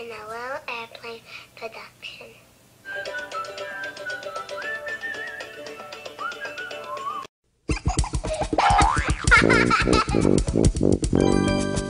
FNLO Airplane Production. FNLO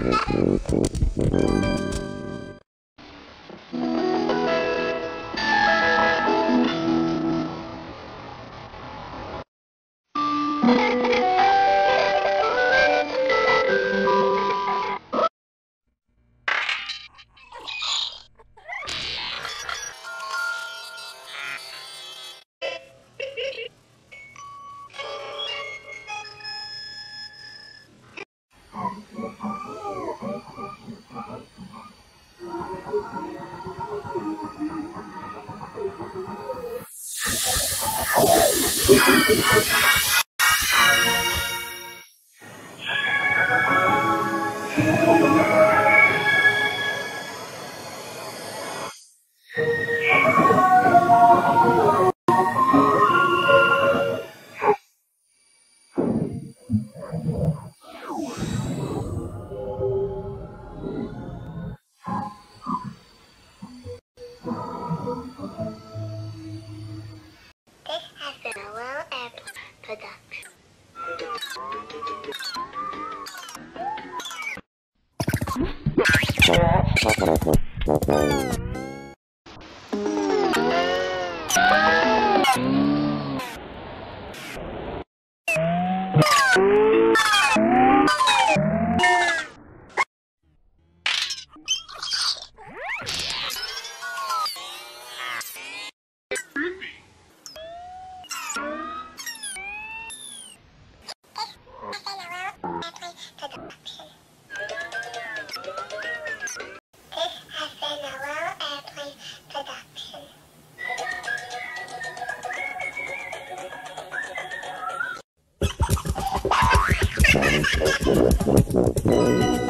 ごめん。何?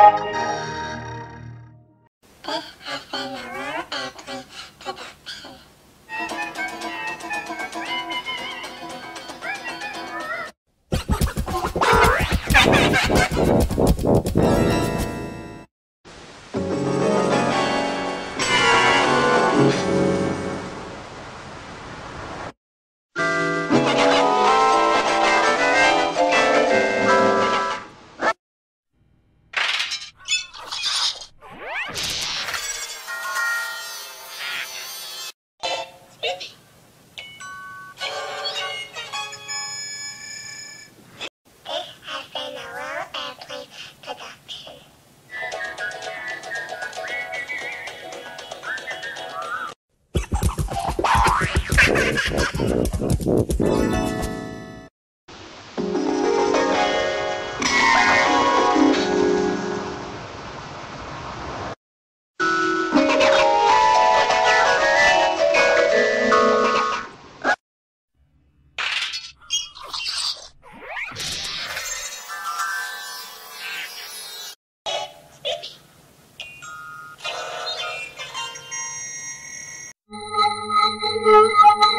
This スタートするな。